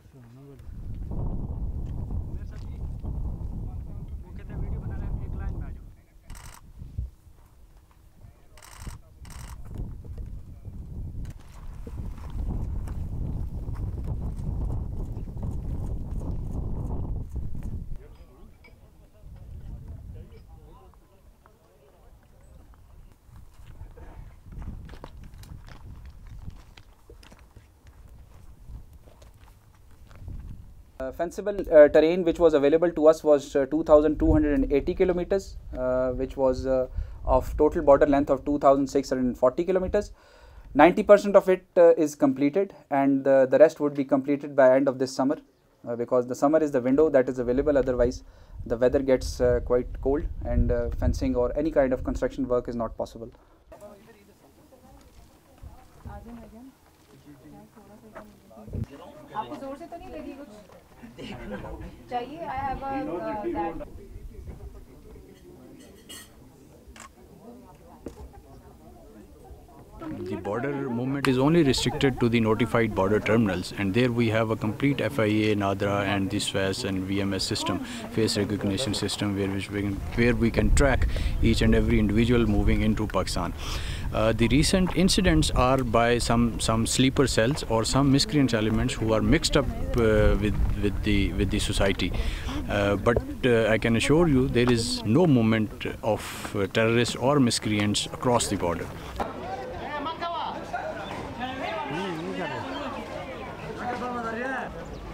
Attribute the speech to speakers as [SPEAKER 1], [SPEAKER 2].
[SPEAKER 1] 是，那个。
[SPEAKER 2] Uh, fensible uh, terrain which was available to us was uh, 2280 kilometers uh, which was uh, of total border length of 2640 kilometers 90% of it uh, is completed and uh, the rest would be completed by end of this summer uh, because the summer is the window that is available otherwise the weather gets uh, quite cold and uh, fencing or any kind of construction work is not possible
[SPEAKER 3] आपको जोर से तो नहीं लगी कुछ चाहिए I
[SPEAKER 4] have border movement is only restricted to the notified border terminals, and there we have a complete FIA, NADRA, and the SWAS and VMS system, face recognition system, where, we can, where we can track each and every individual moving into Pakistan. Uh, the recent incidents are by some some sleeper cells or some miscreant elements who are mixed up uh, with with the with the society. Uh, but uh, I can assure you there is no movement of uh, terrorists or miscreants across the border. whatever.